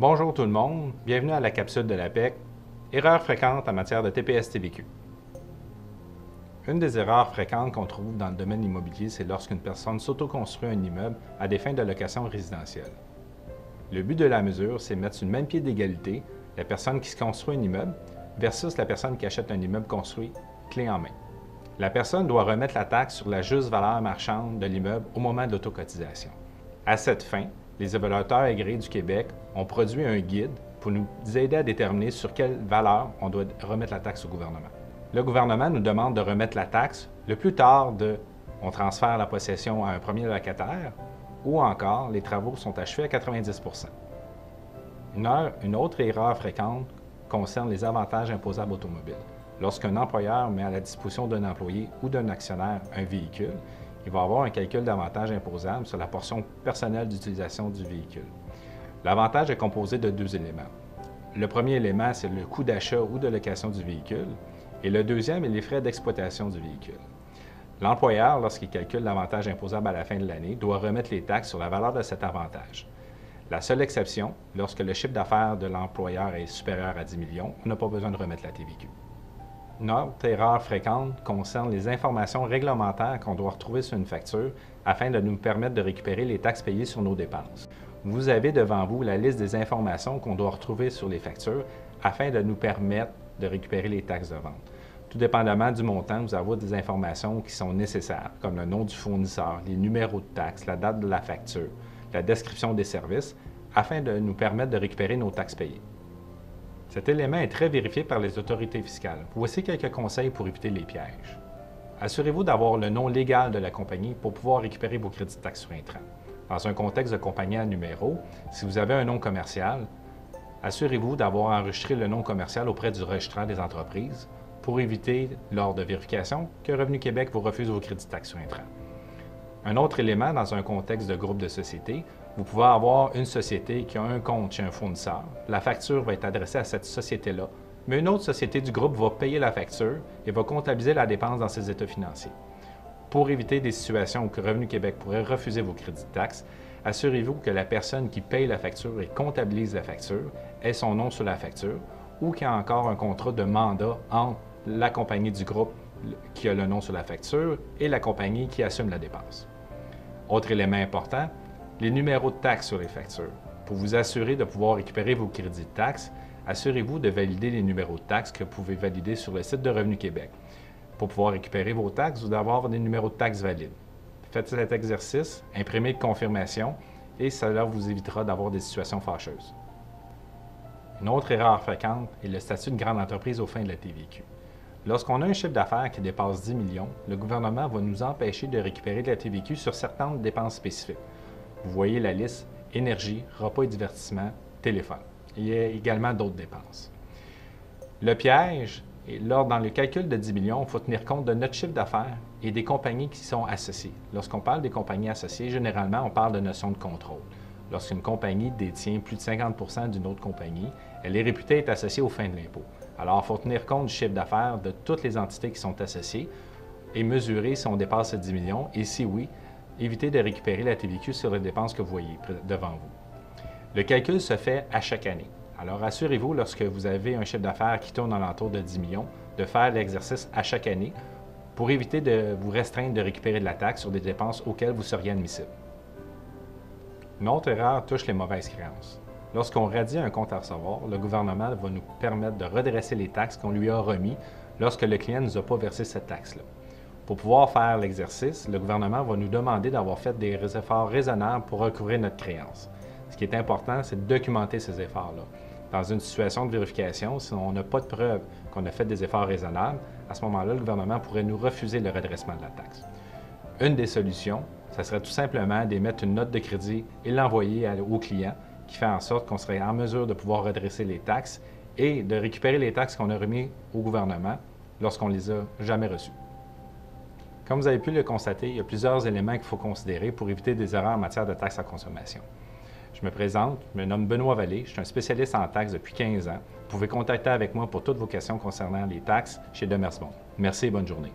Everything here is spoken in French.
Bonjour tout le monde, bienvenue à la capsule de l'APEC. Erreurs fréquentes en matière de TPS-TVQ. Une des erreurs fréquentes qu'on trouve dans le domaine immobilier, c'est lorsqu'une personne s'autoconstruit un immeuble à des fins de location résidentielle. Le but de la mesure, c'est mettre sur le même pied d'égalité la personne qui se construit un immeuble versus la personne qui achète un immeuble construit clé en main. La personne doit remettre la taxe sur la juste valeur marchande de l'immeuble au moment de l'autocotisation. À cette fin, les évaluateurs agréés du Québec ont produit un guide pour nous aider à déterminer sur quelle valeur on doit remettre la taxe au gouvernement. Le gouvernement nous demande de remettre la taxe le plus tard de on transfère la possession à un premier locataire ou encore les travaux sont achevés à 90 une, une autre erreur fréquente concerne les avantages imposables automobiles. Lorsqu'un employeur met à la disposition d'un employé ou d'un actionnaire un véhicule, il va avoir un calcul d'avantage imposable sur la portion personnelle d'utilisation du véhicule. L'avantage est composé de deux éléments. Le premier élément, c'est le coût d'achat ou de location du véhicule, et le deuxième est les frais d'exploitation du véhicule. L'employeur, lorsqu'il calcule l'avantage imposable à la fin de l'année, doit remettre les taxes sur la valeur de cet avantage. La seule exception, lorsque le chiffre d'affaires de l'employeur est supérieur à 10 millions, on n'a pas besoin de remettre la TVQ. Une autre erreur fréquente concerne les informations réglementaires qu'on doit retrouver sur une facture afin de nous permettre de récupérer les taxes payées sur nos dépenses. Vous avez devant vous la liste des informations qu'on doit retrouver sur les factures afin de nous permettre de récupérer les taxes de vente. Tout dépendamment du montant, vous avez des informations qui sont nécessaires, comme le nom du fournisseur, les numéros de taxes, la date de la facture, la description des services, afin de nous permettre de récupérer nos taxes payées. Cet élément est très vérifié par les autorités fiscales. Voici quelques conseils pour éviter les pièges. Assurez-vous d'avoir le nom légal de la compagnie pour pouvoir récupérer vos crédits de taxes sur intrant. Dans un contexte de compagnie à numéro, si vous avez un nom commercial, assurez-vous d'avoir enregistré le nom commercial auprès du registraire des entreprises pour éviter, lors de vérification, que Revenu Québec vous refuse vos crédits de taxes sur intrant. Un autre élément dans un contexte de groupe de sociétés, vous pouvez avoir une société qui a un compte chez un fournisseur. La facture va être adressée à cette société-là, mais une autre société du groupe va payer la facture et va comptabiliser la dépense dans ses états financiers. Pour éviter des situations où Revenu Québec pourrait refuser vos crédits de taxes, assurez-vous que la personne qui paye la facture et comptabilise la facture ait son nom sur la facture ou qu'il y a encore un contrat de mandat entre la compagnie du groupe qui a le nom sur la facture et la compagnie qui assume la dépense. Autre élément important, les numéros de taxes sur les factures. Pour vous assurer de pouvoir récupérer vos crédits de taxes, assurez-vous de valider les numéros de taxes que vous pouvez valider sur le site de Revenu Québec. Pour pouvoir récupérer vos taxes, vous devez avoir des numéros de taxes valides. Faites cet exercice, imprimez de confirmation et cela vous évitera d'avoir des situations fâcheuses. Une autre erreur fréquente est le statut de grande entreprise au fin de la TVQ. Lorsqu'on a un chiffre d'affaires qui dépasse 10 millions, le gouvernement va nous empêcher de récupérer de la TVQ sur certaines dépenses spécifiques. Vous voyez la liste énergie, repas et divertissement, téléphone. Il y a également d'autres dépenses. Le piège, est lors dans le calcul de 10 millions, il faut tenir compte de notre chiffre d'affaires et des compagnies qui sont associées. Lorsqu'on parle des compagnies associées, généralement, on parle de notion de contrôle. Lorsqu'une compagnie détient plus de 50% d'une autre compagnie, elle est réputée être associée aux fins de l'impôt. Alors, il faut tenir compte du chiffre d'affaires de toutes les entités qui sont associées et mesurer si on dépasse 10 millions et si oui, éviter de récupérer la TVQ sur les dépenses que vous voyez devant vous. Le calcul se fait à chaque année. Alors, assurez-vous, lorsque vous avez un chiffre d'affaires qui tourne alentour de 10 millions, de faire l'exercice à chaque année pour éviter de vous restreindre de récupérer de la taxe sur des dépenses auxquelles vous seriez admissible. Une autre erreur touche les mauvaises créances. Lorsqu'on radie un compte à recevoir, le gouvernement va nous permettre de redresser les taxes qu'on lui a remis lorsque le client ne nous a pas versé cette taxe-là. Pour pouvoir faire l'exercice, le gouvernement va nous demander d'avoir fait des efforts raisonnables pour recouvrir notre créance. Ce qui est important, c'est de documenter ces efforts-là. Dans une situation de vérification, si on n'a pas de preuve qu'on a fait des efforts raisonnables, à ce moment-là, le gouvernement pourrait nous refuser le redressement de la taxe. Une des solutions, ce serait tout simplement d'émettre une note de crédit et l'envoyer au client qui fait en sorte qu'on serait en mesure de pouvoir redresser les taxes et de récupérer les taxes qu'on a remises au gouvernement lorsqu'on ne les a jamais reçues. Comme vous avez pu le constater, il y a plusieurs éléments qu'il faut considérer pour éviter des erreurs en matière de taxes à consommation. Je me présente, je me nomme Benoît Vallée, je suis un spécialiste en taxes depuis 15 ans. Vous pouvez contacter avec moi pour toutes vos questions concernant les taxes chez Demersbon. Merci et bonne journée.